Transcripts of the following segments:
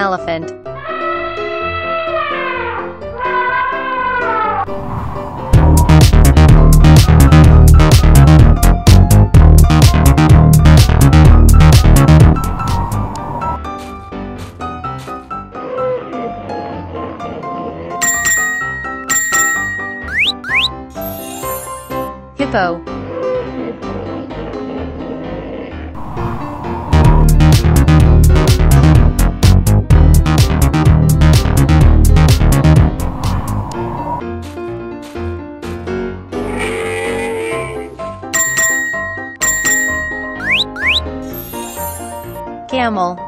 elephant. Hippo. Camel.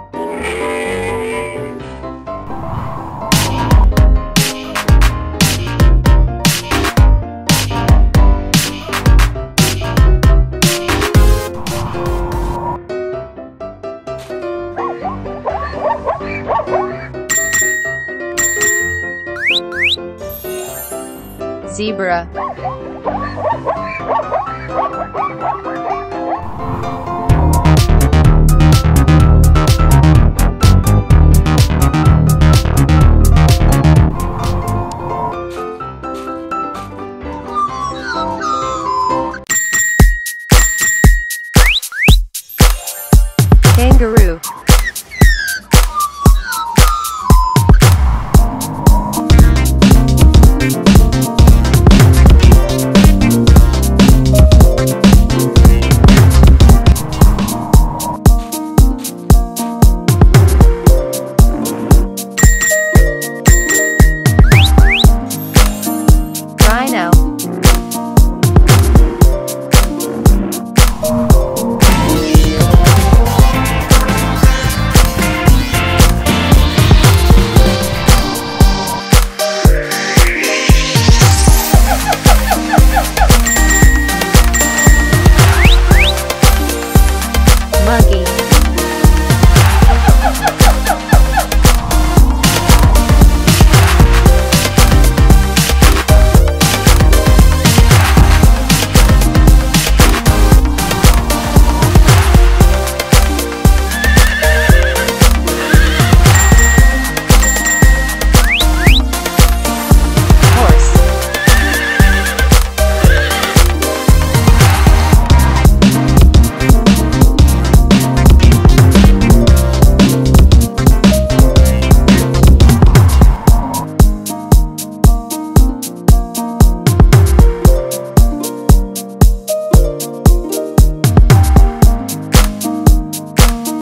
Zebra. Kangaroo. Maggie.